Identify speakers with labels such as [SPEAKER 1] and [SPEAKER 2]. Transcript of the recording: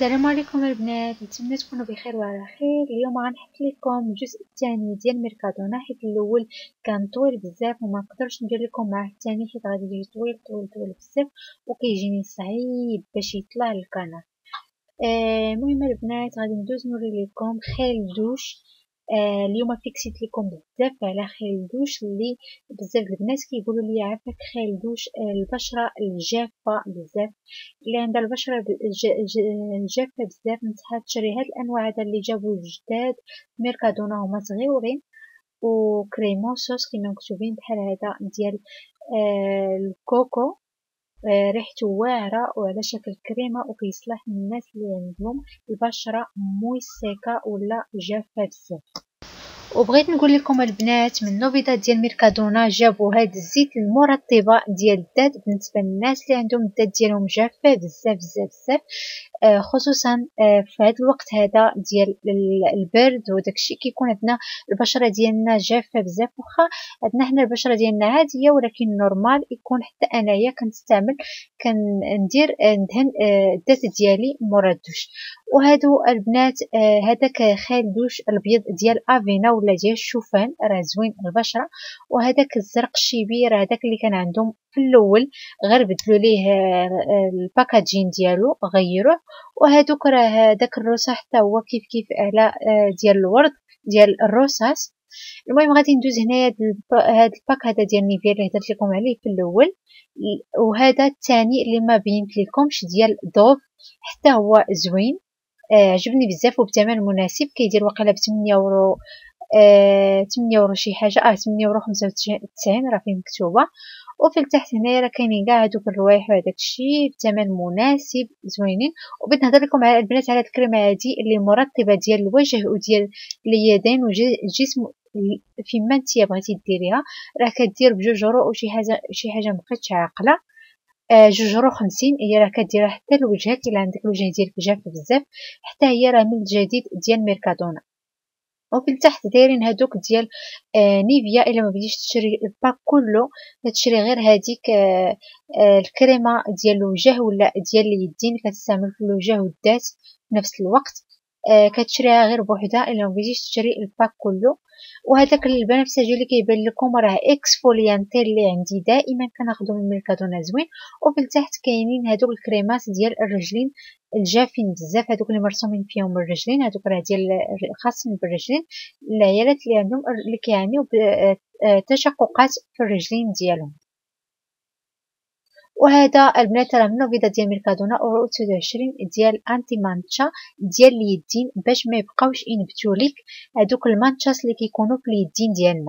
[SPEAKER 1] السلام عليكم البنات نتمنى تكونوا بخير وعلى خير. اليوم غنحط لكم الجزء الثاني ديال ميركادونا حيت الأول كان طويل بزاف وما نقدرش ندير لكم معاه الثاني حيت غادي يجي طويل طويل طويل بزاف وكيجيني صعيب باش يطلع للقناه المهم آه البنات غادي ندوز نوري لكم gel douche. آه اليوم فيكسيت لكم بزاف على gel douche اللي بزاف البنات كيقولوا لي عافاك gel douche آه البشرة الجافة بزاف. اللي عندها البشرة جافة بزاف. نصحها تشري هاد الأنواع هذا اللي جابوا جداد. ميركادونا هما صغيورين. وكريموسوس كما مكتوبين بحال هذا ديال آه الكوكو. ريحته واعرة وعلى شكل كريمة وكيصلح للناس اللي عندهم البشرة موي سيكا ولا جافة بزاف وبغيت نقول لكم البنات من نوفيدا ديال ميركادونا جابوا هاد الزيت المرطبه ديال الداد بالنسبة للناس اللي عندهم الداد ديالهم جافه بزاف بزاف بزاف. آه خصوصا آه في هذا الوقت هذا ديال البرد وداك الشيء كيكون عندنا البشرة ديالنا جافة بزاف واخا عندنا حنا البشرة ديالنا عادية ولكن normal يكون حتى أنايا كنستعمل كندير ندهن آه الدات ديالي مورا الدوش. وهادو البنات آه هذاك gel douche الابيض ديال avena ولا ديال الشوفان راه زوين البشرة. وهذاك الزرق الشيبي راه داك اللي كان عندهم في الأول غير بدلوا ليه آه، ال packaging ديالو غيروه وهذوك راه داك ال rosa حتى هو كيف كيف على آه، ديال الورد ديال ال rosas المهم غادي ندوز هنايا هاد ال pack هذا ديال نيفيا اللي هضرت لكم عليه في الأول. وهذا الثاني اللي ما بينت لكمش ديال دوف حتى هو زوين. آه عجبني بزاف وبثمن مناسب كيدير واقيلا ب 8 يورو آه 8 يورو شي حاجة. آه 8 يورو 95 راه فيه مكتوبة. وفي التحت هنايا راه كاينين كاع هذوك الروايح وهذاك الشيء بثمن مناسب زوينين. وبغيت نهضر لكم على البنات على الكريمة هذه اللي مرطبة ديال الوجه وديال اليدين والجسم فيما نتيا بغيتي ديريها. راه كدير بجوج يورو وشي حاجة شي حاجة مبقيتش عاقلة. آه جوج يورو خمسين هي راه كديرها حتى لوجهك الا عندك الوجه ديالك جاف بزاف. حتى هي راه من الجديد ديال ميركادونا. وفي التحت دايرين هادوك ديال آه نيفيا إلا ما بديش تشري ال pack كله تشري غير هذيك آه آه الكريمة ديال الوجه ولا ديال اليدين كتستعمل في الوجه والذات في نفس الوقت. آه كتشريها غير بوحدها إلا ما بديش تشري ال pack كله. وهذاك البنفسجي اللي كيبان لكم راه exfoliante اللي عندي دائما كناخذو من ميركادونا زوين وفي التحت كاينين هادوك الكريمات ديال الرجلين الجافين بزاف هادوك اللي مرسومين فيهم الرجلين هادوك راه ديال خاصين بالرجلين العيالات اللي عندهم اللي كيعانيو بتشققات في الرجلين ديالهم. وهذا البنات راه منو فيدا ديال ميركادونا أورو 29 ديال انتي مانتشا ديال اليدين باش ما يبقاوش ينبتوا لك هذوك المانتشاس اللي كيكونوا في اليدين ديالنا.